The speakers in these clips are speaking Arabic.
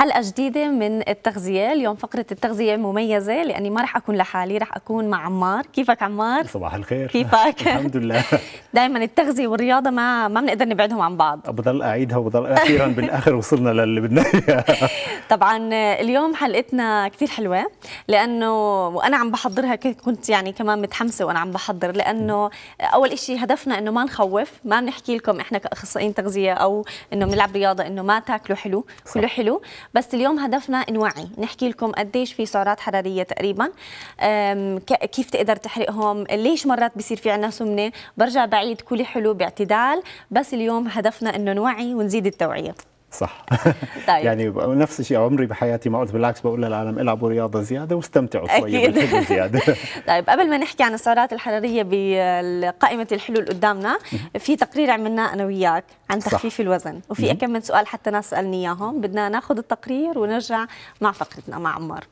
حلقة جديدة من التغذية. اليوم فقرة التغذية مميزة لأني ما رح أكون لحالي رح أكون مع عمار. كيفك عمار؟ صباح الخير. كيفك؟ الحمد لله. دائما التغذية والرياضة ما ما بنقدر نبعدهم عن بعض. بضل أعيدها وبضل أخيرا بالآخر وصلنا للي بدنا إياه. طبعا اليوم حلقتنا كثير حلوة لأنه وأنا عم بحضرها كنت يعني كمان متحمسة وأنا عم بحضر لأنه أول شيء هدفنا إنه ما نخوف ما بنحكي لكم إحنا كأخصائيين تغذية أو إنه بنلعب رياضة إنه ما تاكلوا حلو كله حلو. بس اليوم هدفنا نوعي. نحكي لكم قديش في سعرات حرارية تقريبا. كيف تقدر تحرقهم؟ ليش مرات بيصير في عنا سمنة؟ برجع بعيد كل حلو باعتدال. بس اليوم هدفنا إنه نوعي ونزيد التوعية. صح. طيب. يعني نفس الشيء عمري بحياتي ما قلت بالعكس بقول للعالم العبوا رياضة زيادة واستمتعوا شوية بالحلو زيادة. طيب قبل ما نحكي عن السعرات الحرارية بقائمة الحلو اللي قدامنا في تقرير عملناه أنا وياك عن تخفيف صح. الوزن وفي كم من سؤال حتى ناس سالني إياهم. بدنا ناخذ التقرير ونرجع مع فقرتنا مع عمار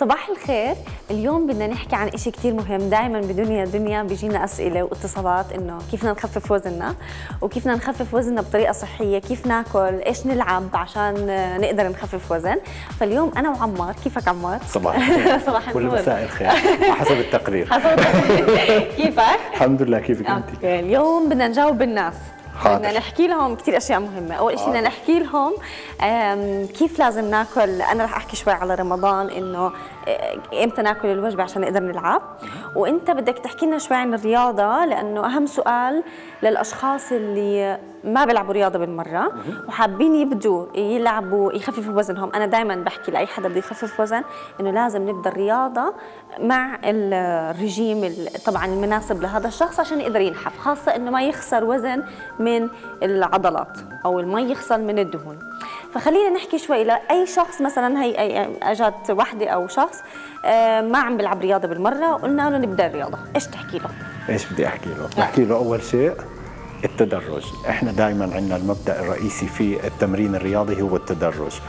صباح الخير. اليوم بدنا نحكي عن شيء كثير مهم. دائما بدنيا دنيا بيجينا أسئلة واتصالات إنه كيف نخفف وزننا وكيف نخفف وزننا بطريقة صحية كيف ناكل إيش نلعب عشان نقدر نخفف وزن. فاليوم أنا وعمار كيفك عمار؟ صباح الخير. صباح النور. مساء الخير. حسب التقرير. حسب التقرير. كيفك؟ الحمد لله كيفك أنت؟ اليوم بدنا نجاوب الناس بدنا نحكي لهم كثير أشياء مهمة. أول شيء بدنا نحكي لهم كيف لازم ناكل. أنا رح أحكي شوي على رمضان إنه آه، إمتى ناكل الوجبة عشان نقدر نلعب. وإنت بدك تحكي لنا شوي عن الرياضة لأنه أهم سؤال للأشخاص اللي ما بيلعبوا رياضة بالمرة وحابين يبدوا يلعبوا يخففوا وزنهم. أنا دائما بحكي لأي حدا بده يخفف وزن إنه لازم نبدأ الرياضة مع الرجيم طبعا المناسب لهذا الشخص عشان يقدر ينحف خاصة إنه ما يخسر وزن من العضلات أو ما يخسر من الدهون. فخلينا نحكي شوي لأي شخص مثلا هي أجت وحدة أو شخص آه، ما عم بيلعب رياضة بالمرة وقلنا له نبدأ الرياضة. إيش تحكي له؟ إيش بدي أحكي له؟ بحكي له أول شيء التدرج. إحنا دائما عندنا المبدأ الرئيسي في التمرين الرياضي هو التدرج.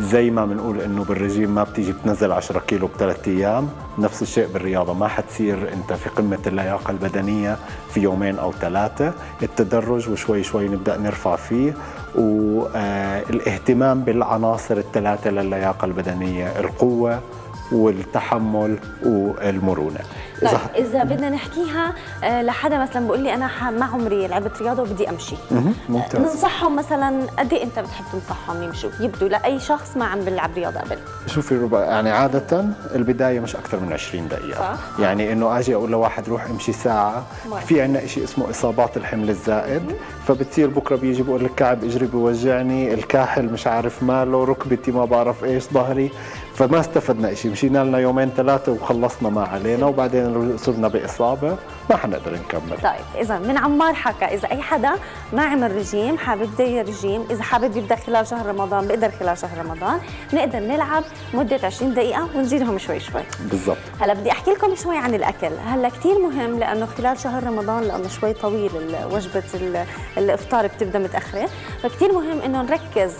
زي ما بنقول إنه بالرجيم ما بتيجي بتنزل 10 كيلو بثلاث أيام. نفس الشيء بالرياضة ما حتصير أنت في قمة اللياقة البدنية في يومين أو ثلاثة. التدرج وشوي شوي نبدأ نرفع فيه. والاهتمام بالعناصر الثلاثة للياقه البدنية القوة والتحمل والمرونة. طيب إذا, إذا بدنا نحكيها آه، لحدا مثلا بقول لي أنا ما عمري لعبت رياضة وبدي أمشي. ممتاز. ننصحهم مثلا قد إيه أنت بتحب تنصحهم يمشوا؟ يبدوا لأي شخص ما عم بيلعب رياضة قبل. شوفي ربع يعني عادة البداية مش أكثر من 20 دقيقة. صح. يعني إنه آجي أقول لواحد روح امشي ساعة. مم. في عندنا شيء اسمه إصابات الحمل الزائد. مم. فبتصير بكرة بيجي بقول لك كعب اجري بوجعني الكاحل مش عارف ماله ركبتي ما بعرف إيش ظهري. فما استفدنا شيء مشينا لنا يومين ثلاثة وخلصنا ما علينا. وبعدين لو صرنا بإصابة ما حنقدر نكمل. طيب إذا من عمار حكى إذا أي حدا ما عمل رجيم حابب يبدأ رجيم. إذا حابب يبدأ خلال شهر رمضان بيقدر خلال شهر رمضان. نقدر نلعب مدة 20 دقيقة ونزيدهم شوي شوي. بالضبط. هلا بدي أحكي لكم شوي عن الأكل. هلا كثير مهم لأنه خلال شهر رمضان لأنه شوي طويل وجبة الإفطار بتبدأ متأخرة. فكثير مهم إنه نركز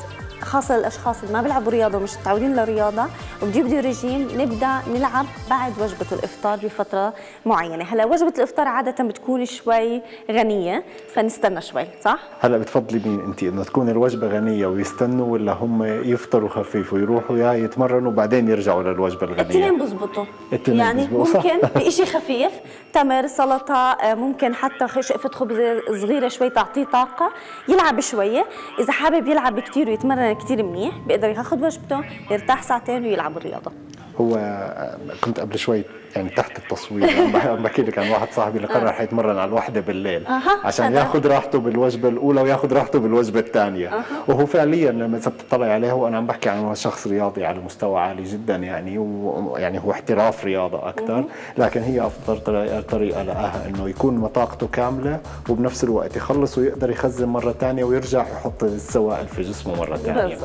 خاصة للاشخاص اللي ما بيلعبوا رياضة ومش متعودين للرياضة وبده يبدوا رجيم نبدأ نلعب بعد وجبة الإفطار بفترة معينة. هلا وجبة الإفطار عادة بتكون شوي غنية فنستنى شوي صح؟ هلا بتفضلي مين انت؟ إنه تكون الوجبة غنية ويستنوا ولا هم يفطروا خفيف ويروحوا يا يتمرنوا وبعدين يرجعوا للوجبة الغنية؟ الاثنين بزبطوا. يعني بزبطوا. ممكن شيء خفيف تمر سلطة آه، ممكن حتى شقفه خبز صغيرة شوي تعطيه طاقة يلعب شوية. إذا حابب يلعب كثير ويتمرن كثير منيح بيقدر ياخذ وجبته يرتاح ساعتين ويلعب الرياضة. هو كنت قبل شوي يعني تحت التصوير. عم بحكي لك عن واحد صاحبي اللي قرر آه. حيتمرن على الوحدة بالليل. عشان ياخذ راحته بالوجبة الأولى وياخذ راحته بالوجبة الثانية. وهو فعليا لما إذا بتطلع عليه وأنا عم بحكي عن شخص رياضي على مستوى عالي جدا يعني ويعني هو احتراف رياضة أكثر لكن هي أفضل طريقة لها إنه يكون طاقته كاملة وبنفس الوقت يخلص ويقدر يخزن مرة ثانية ويرجع يحط السوائل في جسمه مرة ثانية.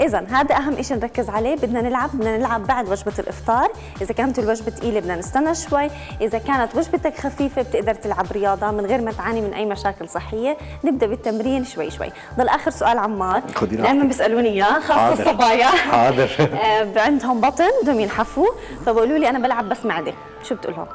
اذا هذا أهم شيء نركز عليه. بدنا نلعب بدنا نلعب بعد وجبة الإفطار. إذا كانت الوجبة ثقيله بدنا نستنى شوي. إذا كانت وجبتك خفيفة بتقدر تلعب رياضة من غير ما تعاني من أي مشاكل صحية. نبدأ بالتمرين شوي شوي. ضل آخر سؤال عمار. دائما بيسألوني إياه خاصة الصبايا حاضر. آه، عندهم بطن بدهم ينحفوا فبقولوا لي أنا بلعب بس معدة. شو بتقول لهم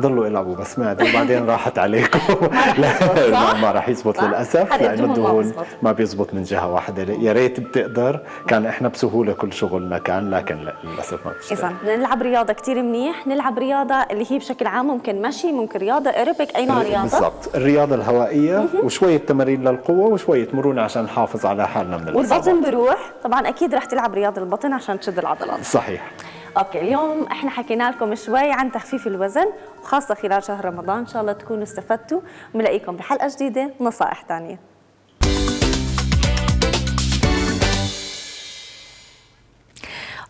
ضلوا يلعبوا بس معدة وبعدين راحت عليكم. لا ما راح يزبط للأسف. لأنه الدهون ما بيزبط من جهة واحدة. يا ريت بتقدر. كان إحنا بسهولة كل شغلنا كان لكن للأسف ما بتشتغل. اذا بدنا نلعب رياضة كثير منيح. نلعب رياضة اللي هي بشكل عام ممكن مشي ممكن رياضة ايروبيك أي نوع رياضة؟ بالضبط. الرياضة الهوائية وشوية تمارين للقوة وشوية مرونة عشان نحافظ على حالنا من الاصابات والبطن بروح طبعا أكيد رح تلعب رياضة البطن عشان تشد العضلات. صحيح. okay اليوم إحنا حكينا لكم شوي عن تخفيف الوزن وخاصة خلال شهر رمضان إن شاء الله تكونوا استفدتوا ونلاقيكم بحلقة جديدة ونصائح ثانية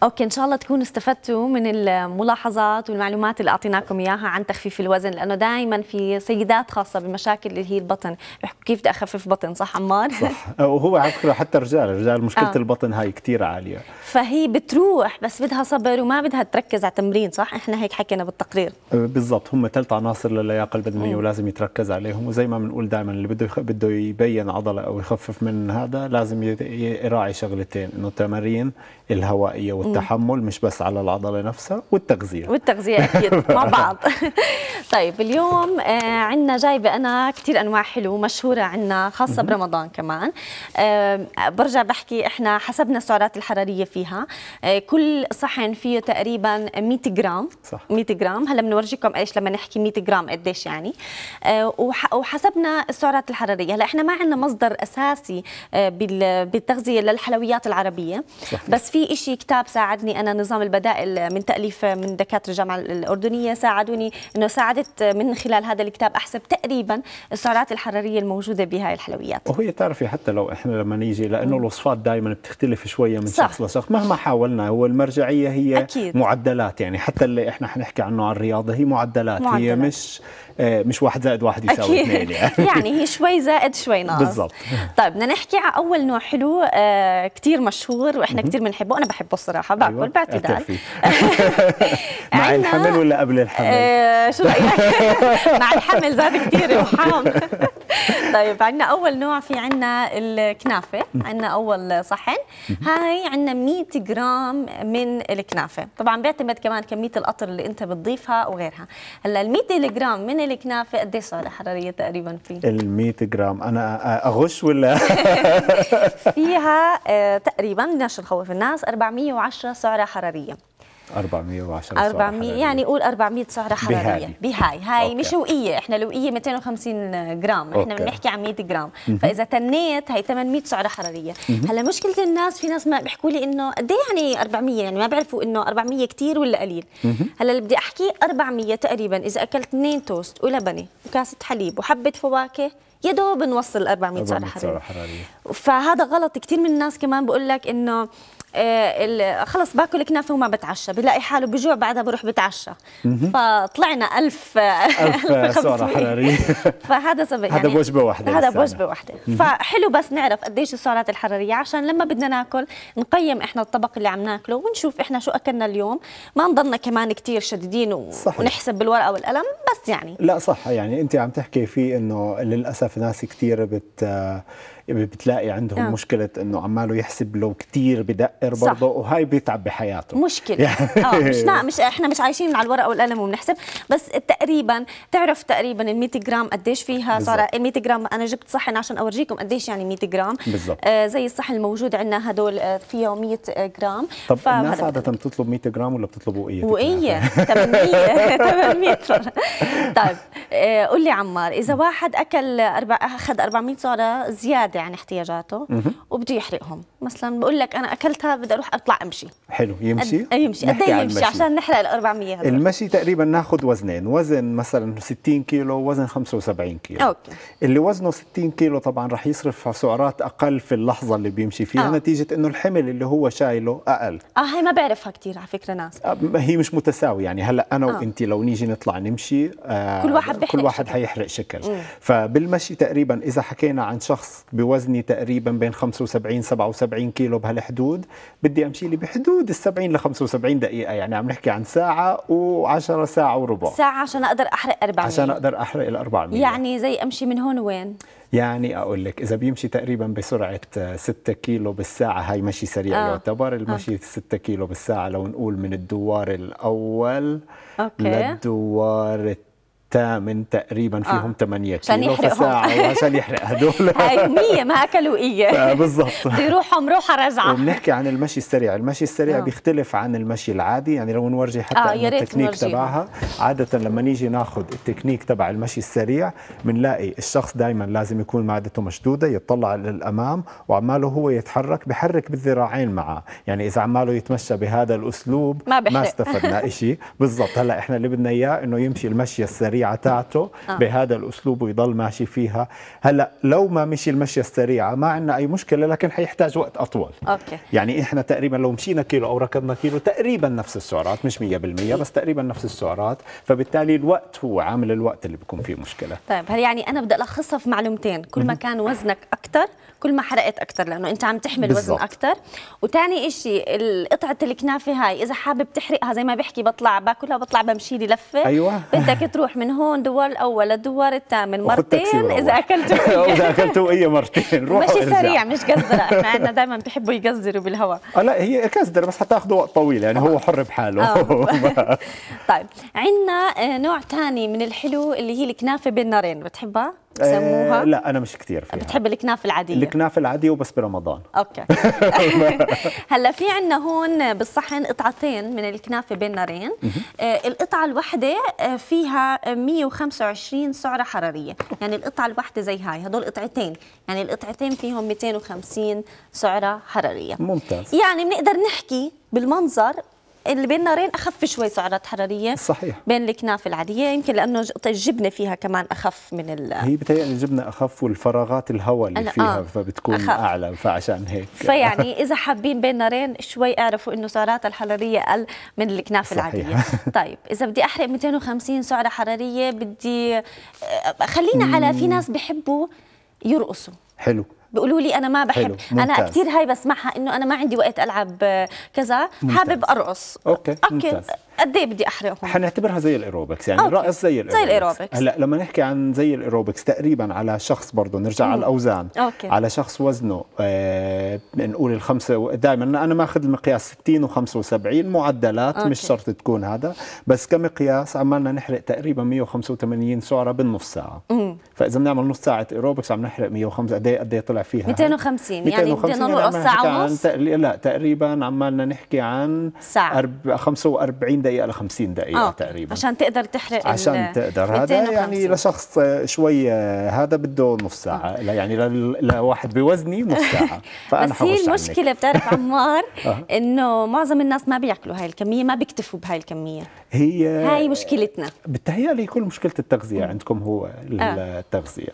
okay إن شاء الله تكونوا استفدتوا من الملاحظات والمعلومات اللي أعطيناكم إياها عن تخفيف الوزن لأنه دائما في سيدات خاصة بمشاكل اللي هي البطن. بيحكوا كيف بدي أخفف بطن؟ صح عمار؟ صح. وهو على فكرة حتى الرجال الرجال مشكلة آه. البطن هاي كثير عالية. فهي بتروح بس بدها صبر وما بدها تركز على التمرين صح؟ إحنا هيك حكينا بالتقرير. أه، بالضبط. هم ثلاث عناصر للياقة البدنية ولازم يتركز عليهم. وزي ما بنقول دائما اللي بده بده يبين عضلة أو يخفف من هذا لازم يراعي شغلتين إنه التمارين الهوائية والتحمل مش بس على العضلة نفسها والتغذية. والتغذية أكيد مع بعض. طيب اليوم آه عندنا جايبة أنا كثير أنواع حلو مشهورة عندنا خاصة برمضان كمان. آه برجع بحكي إحنا حسبنا السعرات الحرارية فيها. آه كل صحن فيه تقريبا 100 جرام. صح. 100 جرام. هلا بنورجيكم إيش لما نحكي 100 جرام قديش يعني. آه وحسبنا السعرات الحرارية. هلا إحنا ما عندنا مصدر أساسي آه بالتغذية للحلويات العربية. صح. بس في شيء كتاب ساعدني أنا نظام البدائل من تأليف من دكاترة الجامعة الأردنية. ساعدوني إنه ساعدت من خلال هذا الكتاب أحسب تقريبا السعرات الحرارية الموجودة بهاي الحلويات. وهي تعرفي حتى لو إحنا لما نيجي لأنه الوصفات دائما بتختلف شوية من صح. شخص لشخص. مهما حاولنا هو المرجعية هي أكيد. معدلات. يعني حتى اللي إحنا حنحكي عنه عن الرياضة هي معدلات, معدلات. هي مش آه، مش واحد زائد واحد يساوي اثنين يعني. يعني هي شوي زائد شوي ناقص. بالضبط. طيب بدنا نحكي على أول نوع حلو آه كثير مشهور وإحنا كثير بنحبه. أنا بحبه الصراحة. باكل أيوة. باعتدال مع الحمل ولا قبل الحمل؟ آه شو رأيك؟ مع الحمل زاد كثير وحام طيب عندنا أول نوع في عندنا الكنافة. عندنا أول صحن. هاي عندنا 100 جرام من الكنافة. طبعا بيعتمد كمان كمية القطر اللي أنت بتضيفها وغيرها. هلأ ال 100 جرام من الكنافة قد إيش سعرها حرارية تقريبا فيه؟ ال 100 جرام. أنا أغش ولا؟ فيها آه، تقريبا بدناش نخوف الناس 410 سعرة حرارية. 410 400 يعني قول 400 سعره حرارية. بهاي هاي okay. مش وقيه إحنا الوقيه 250 جرام. إحنا بنحكي عن 100 جرام. فإذا تنيت هي 800 سعره حرارية. هلا مشكلة الناس في ناس ما بيحكوا لي إنه قد إيه يعني 400 يعني ما بيعرفوا إنه 400 كثير ولا قليل. هلا اللي بدي احكيه 400 تقريبا. إذا أكلت اثنين توست ولبنه وكاسة حليب وحبة فواكه يا دوب نوصل 400 سعره حرارية. فهذا غلط. كثير من الناس كمان بقول لك إنه خلص باكل كنافة وما بتعشى بلاقي حاله بجوع بعدها بروح بتعشى. فطلعنا 1000 1000 سعره حرارية. فهذا سبب يعني هذا بوجبة واحدة هذا بوجبة واحدة. فحلو بس نعرف قديش السعرات الحرارية عشان لما بدنا ناكل نقيم إحنا الطبق اللي عم ناكله ونشوف إحنا شو أكلنا اليوم. ما نضلنا كمان كثير شديدين و... ونحسب بالورقة والقلم بس يعني. لا صح يعني أنت عم تحكي في إنه للأسف ناس كثير بت بتلاقي عندهم آه. مشكلة إنه عماله يحسب لو كثير بدقر برضه وهي بيتعب بحياته. مشكلة. يعني آه مش مش إحنا مش عايشين على الورقة والقلم وبنحسب بس تقريبا تعرف تقريبا ال 100 جرام قديش فيها صار ال 100 جرام أنا جبت صحن عشان أورجيكم قديش يعني 100 جرام. بالضبط. آه زي الصحن الموجود عندنا هدول آه فيه 100 جرام. طب الناس عادة بتطلب 100 جرام ولا بتطلب وقيه؟ وقيه 800 800 طيب. قول لي عمار إذا واحد أكل أربع أخذ 400 سعرة زيادة عن يعني احتياجاته وبده يحرقهم. مثلا بقول لك أنا أكلتها بدي أروح أطلع أمشي. حلو يمشي؟ أد... يمشي قد إيه يمشي عشان نحرق ال 400 هذول. المشي تقريبا ناخذ وزنين وزن مثلا 60 كيلو وزن 75 كيلو. أوكي. اللي وزنه 60 كيلو طبعا راح يصرف سعرات أقل في اللحظة اللي بيمشي فيها آه. نتيجة إنه الحمل اللي هو شايله أقل. آه هي ما بعرفها كثير على فكرة ناس. آه هي مش متساوي يعني هلأ أنا آه. وانت لو نيجي نطلع نمشي آه كل واحد كل واحد شكل. حيحرق شكل مم. فبالمشي تقريبا إذا حكينا عن شخص بوزني تقريبا بين 75 77 كيلو بهالحدود بدي أمشي لي بحدود ال 70 ل 75 دقيقة يعني عم نحكي عن ساعة و10 ساعة وربع ساعة عشان أقدر أحرق 400 عشان أقدر أحرق ال 400 يعني زي أمشي من هون وين يعني أقول لك إذا بيمشي تقريبا بسرعة 6 كيلو بالساعة هاي مشي سريع آه. يعتبر المشي آه. 6 كيلو بالساعة لو نقول من الدوار الأول okay. للدوار تامن تقريبا فيهم آه. 8 عشان كيلو. فساعة وعشان يحرق هدول هاي 100 ما أكلوا إيه بالضبط بده يروحوا مروحه رزعة وبنحكي عن المشي السريع المشي السريع آه. بيختلف عن المشي العادي يعني لو نورجي حتى آه، آه التكنيك. تبعها عادة لما نيجي ناخذ التكنيك تبع المشي السريع بنلاقي الشخص دائما لازم يكون معدته مشدودة يطلع للأمام وعماله هو يتحرك بحرك بالذراعين معه يعني إذا عماله يتمشى بهذا الأسلوب ما بحرق. ما استفدنا شيء بالضبط هلأ إحنا اللي بدنا إياه إنه يمشي المشيه السريعة تاعته آه. بهذا الأسلوب ويضل ماشي فيها. هلا لو ما مشي المشيه السريعة ما عندنا أي مشكلة لكن حيحتاج وقت أطول. okay. يعني إحنا تقريبا لو مشينا كيلو أو ركضنا كيلو تقريبا نفس السعرات مش 100% بس تقريبا نفس السعرات. فبالتالي الوقت هو عامل الوقت اللي بيكون فيه مشكلة. طيب هل يعني أنا بدي الخصها في معلومتين؟ كل ما كان وزنك أكثر كل ما حرقت أكثر لأنه أنت عم تحمل بالضبط. وزن أكثر وثاني شيء قطعه الكنافة هاي إذا حابب تحرقها زي ما بحكي بطلع باكلها بطلع بمشي لي لفة. أيوة. بدك تروح من هون دوار الأول للدوار الثامن مرتين. إذا أكلت إذا اكلتوا أي مرتين روح مشي وارجع. سريع مش قزرة إحنا عندنا دائما بحبوا يقزروا بالهواء آه لا هي كزدر بس حتاخذ وقت طويل يعني هو حر بحاله آه. طيب عندنا نوع ثاني من الحلو اللي هي الكنافة بين نارين بتحبها؟ بسموها آه لا أنا مش كثير فيها. بتحب الكنافة العادية؟ الكنافة العادية وبس برمضان. أوكي. هلا في عندنا هون بالصحن قطعتين من الكنافة بين نارين. آه القطعة الواحده آه فيها 125 سعرة حرارية. يعني القطعة الواحده زي هاي هدول قطعتين. يعني القطعتين فيهم 250 سعرة حرارية. ممتاز. يعني بنقدر نحكي بالمنظر اللي بين نارين أخف شوي سعرات حرارية. صحيح. بين الكنافة العادية يمكن لأنه الجبنه فيها كمان أخف من ال هي بتهيألي الجبنة أخف والفراغات الهواء اللي أنا- فيها آه، فبتكون أخف. أعلى فعشان هيك. فيعني إذا حابين بين نارين شوي اعرفوا إنه سعراتها الحرارية أقل من الكنافة صحيح. العادية. طيب إذا بدي أحرق 250 سعرة حرارية بدي آه، خلينا على في ناس بحبوا يرقصوا. حلو. بيقولوا لي أنا ما بحب حلو، أنا. كثير هاي بسمعها إنه أنا ما عندي وقت ألعب آه، كذا ممتاز. حابب أرقص okay، ممتاز. قد إيه بدي أحرقهم حنعتبرها زي الأيروبكس يعني okay. الرقص زي زي الأيروبكس. هلأ لما نحكي عن زي الأيروبكس تقريبا على شخص برضه نرجع على الأوزان okay. على شخص وزنه آه نقول الخمسة دائما أنا ماخذ المقياس 60 و75 معدلات okay. مش شرط تكون هذا بس كمقياس عمالنا نحرق تقريبا 185 سعرة بالنص ساعة فإذا بنعمل نص ساعة أيروبكس عم نحرق 105 قد إيه قد إيه طلع فيها 250 يعني بدنا نرقص نحكي عن ونص؟ لا تقريبا عمالنا نحكي عن. أرب- 45 دقيقة ل 50 دقيقة آه. تقريبا. عشان تقدر تحرق عشان تقدر. هذا يعني 250. لشخص شوي آه، هذا بده نص ساعة. لا يعني لواحد بوزني نص ساعة. فأنا بس هي حخش عنك. بتعرف عمار؟ آه. إنه معظم الناس ما بياكلوا هاي الكمية ما بيكتفوا بهاي الكمية. هي هاي مشكلتنا. بتهيألي كل مشكلة التغذية عندكم هو التغذية.